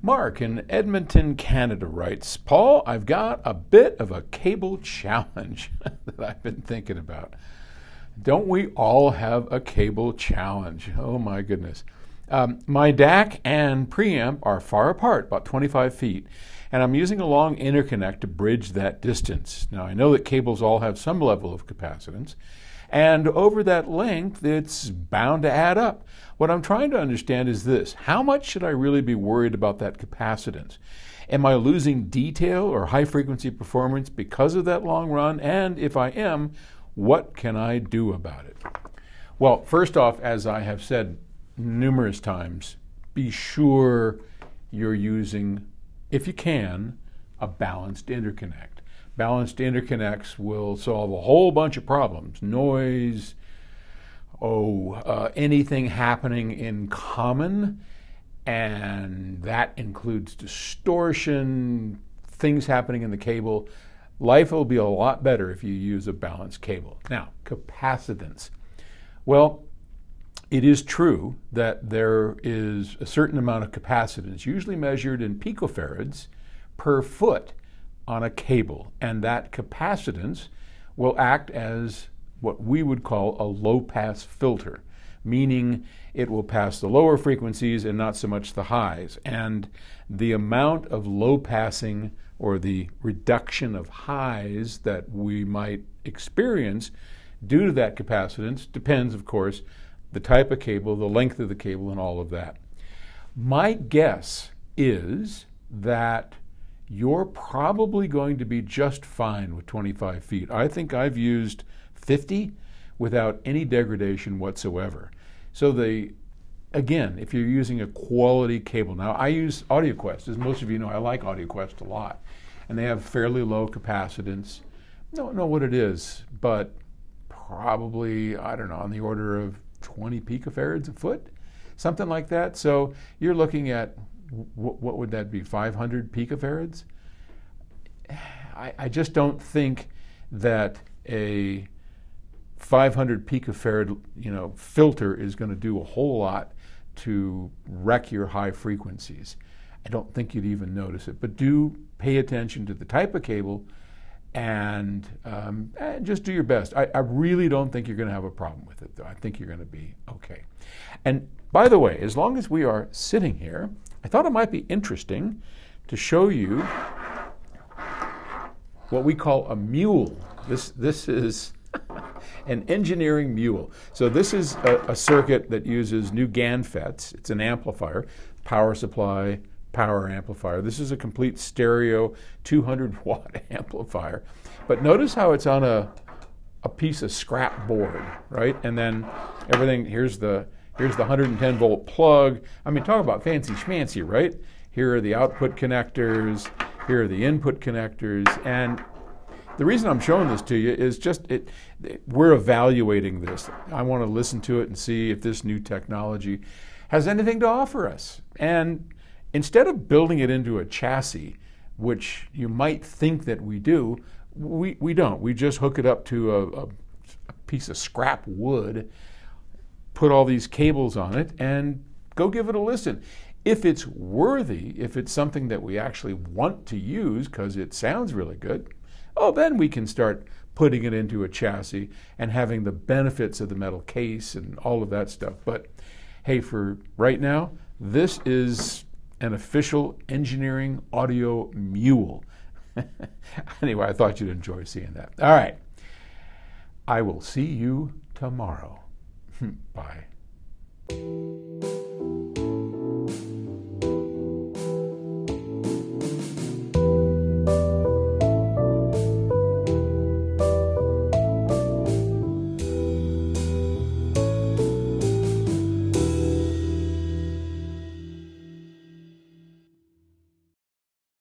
Mark in Edmonton, Canada writes Paul, I've got a bit of a cable challenge that I've been thinking about. Don't we all have a cable challenge? Oh my goodness. Um, my DAC and preamp are far apart, about 25 feet, and I'm using a long interconnect to bridge that distance. Now, I know that cables all have some level of capacitance, and over that length, it's bound to add up. What I'm trying to understand is this how much should I really be worried about that capacitance? Am I losing detail or high frequency performance because of that long run? And if I am, what can I do about it? Well, first off, as I have said numerous times, be sure you're using, if you can, a balanced interconnect. Balanced interconnects will solve a whole bunch of problems noise, oh, uh, anything happening in common, and that includes distortion, things happening in the cable. Life will be a lot better if you use a balanced cable. Now, capacitance. Well, it is true that there is a certain amount of capacitance, usually measured in picofarads per foot on a cable, and that capacitance will act as what we would call a low pass filter, meaning it will pass the lower frequencies and not so much the highs. And the amount of low passing or the reduction of highs that we might experience due to that capacitance depends, of course, the type of cable, the length of the cable, and all of that. My guess is that you're probably going to be just fine with 25 feet. I think I've used 50 without any degradation whatsoever. So the again, if you're using a quality cable, now I use AudioQuest, as most of you know, I like AudioQuest a lot, and they have fairly low capacitance. Don't know what it is, but probably I don't know on the order of 20 picofarads a foot, something like that. So you're looking at what, what would that be, 500 picofarads? I, I just don't think that a 500 picofarad you know, filter is going to do a whole lot to wreck your high frequencies. I don't think you'd even notice it. But do pay attention to the type of cable and, um, and just do your best. I, I really don't think you're going to have a problem with it, though. I think you're going to be okay. And by the way, as long as we are sitting here, I thought it might be interesting to show you what we call a mule. This, this is an engineering mule. So this is a, a, circuit that uses new GaN FETs. It's an amplifier, power supply, power amplifier. This is a complete stereo 200 watt amplifier. But notice how it's on a, a piece of scrap board, right? And then everything, here's the Here's the 110 volt plug. I mean, talk about fancy schmancy, right? Here are the output connectors. Here are the input connectors. And the reason I'm showing this to you is just it, we're evaluating this. I want to listen to it and see if this new technology has anything to offer us. And instead of building it into a chassis, which you might think that we do, we, we don't. We just hook it up to a, a, a piece of scrap wood put all these cables on it and go give it a listen. If it's worthy, if it's something that we actually want to use because it sounds really good, oh, then we can start putting it into a chassis and having the benefits of the metal case and all of that stuff. But hey, for right now, this is an official engineering audio mule. anyway, I thought you'd enjoy seeing that. All right. I will see you tomorrow. Bye.